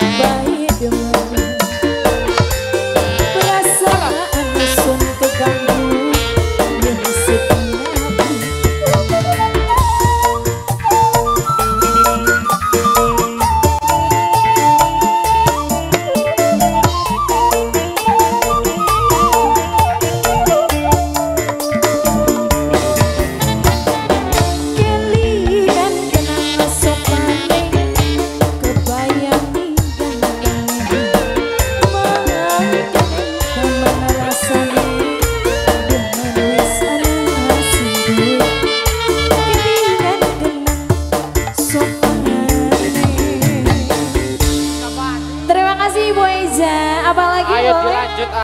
goodbye.